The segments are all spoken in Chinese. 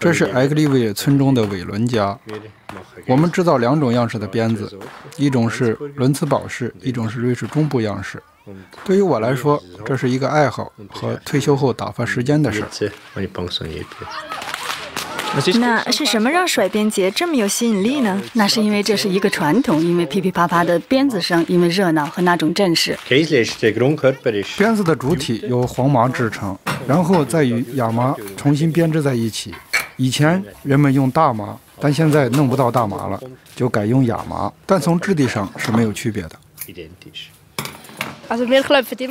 这是埃格利维村中的韦伦家。我们制造两种样式的鞭子，一种是伦茨堡式，一种是瑞士中部样式。对于我来说，这是一个爱好和退休后打发时间的事。那是什么让甩鞭节这么有吸引力呢？那是因为这是一个传统，因为噼噼啪啪的鞭子声，因为热闹和那种阵势。鞭子的主体由黄麻制成，然后再与亚麻重新编织在一起。以前人们用大麻，但现在弄不到大麻了，就改用亚麻，但从质地上是没有区别的。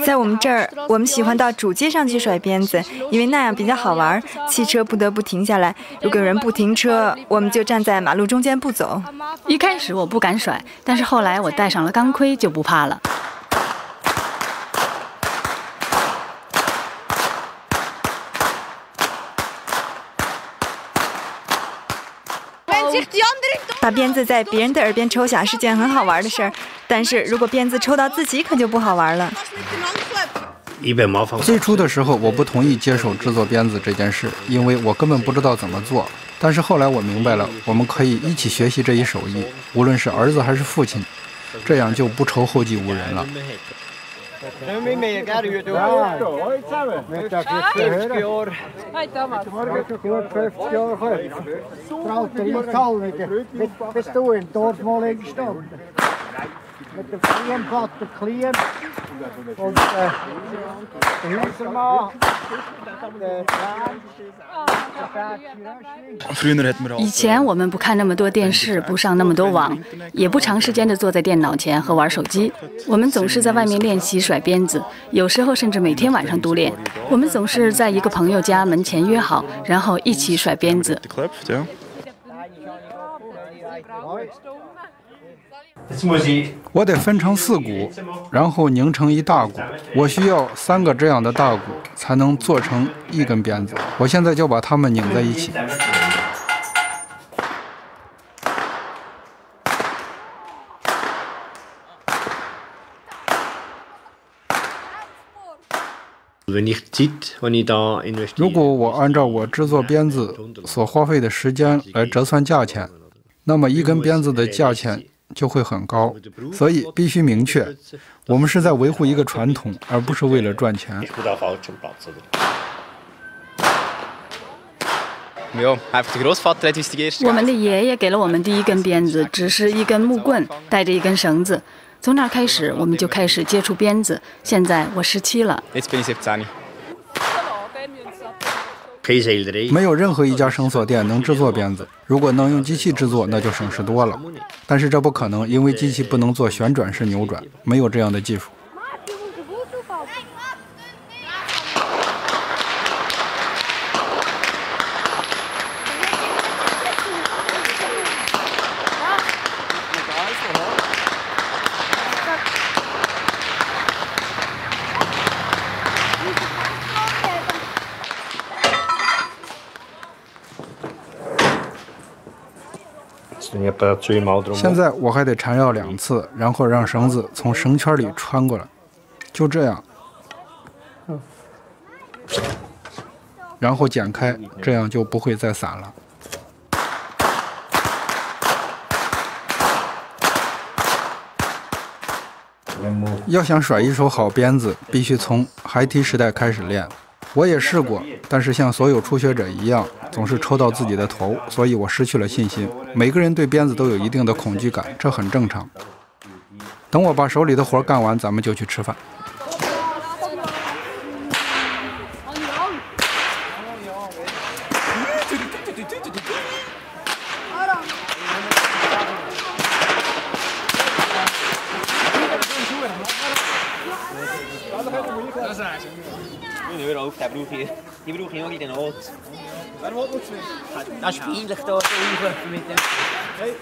在我们这儿，我们喜欢到主街上去甩鞭子，因为那样比较好玩。汽车不得不停下来，如果有人不停车，我们就站在马路中间不走。一开始我不敢甩，但是后来我戴上了钢盔，就不怕了。把鞭子在别人的耳边抽响是件很好玩的事儿，但是如果鞭子抽到自己，可就不好玩了。最初的时候，我不同意接手制作鞭子这件事，因为我根本不知道怎么做。但是后来我明白了，我们可以一起学习这一手艺，无论是儿子还是父亲，这样就不愁后继无人了。Neem me mee, ik ga u doen. Ja, ooit samen. Met 50 jaar. Hoi Thomas. Morgen toch goed 50 jaar geleden. Trouwt er in Zalwegen. Bist du in Dorf mal eingestanden? 以前我们不看那么多电视，不上那么多网，也不长时间的坐在电脑前和玩手机。我们总是在外面练习甩鞭子，有时候甚至每天晚上都练。我们总是在一个朋友家门前约好，然后一起甩鞭子。我得分成四股，然后拧成一大股。我需要三个这样的大股，才能做成一根鞭子。我现在就把它们拧在一起。如果我按照我制作鞭子所花费的时间来折算价钱，那么一根鞭子的价钱。就会很高，所以必须明确，我们是在维护一个传统，而不是为了赚钱。我们的爷爷给了我们第一根鞭子，只是一根木棍，带着一根绳子。从那开始，我们就开始接触鞭子。现在我十七了。没有任何一家绳索店能制作鞭子。如果能用机器制作，那就省事多了。但是这不可能，因为机器不能做旋转式扭转，没有这样的技术。现在我还得缠绕两次，然后让绳子从绳圈里穿过来，就这样，然后剪开，这样就不会再散了。要想甩一手好鞭子，必须从孩提时代开始练。我也试过，但是像所有初学者一样，总是抽到自己的头，所以我失去了信心。每个人对鞭子都有一定的恐惧感，这很正常。等我把手里的活干完，咱们就去吃饭。den brauche ich, die brauche ich nur in der Not. Wer will noch zwei? Das ist peinlich hier, mit dem... Hey,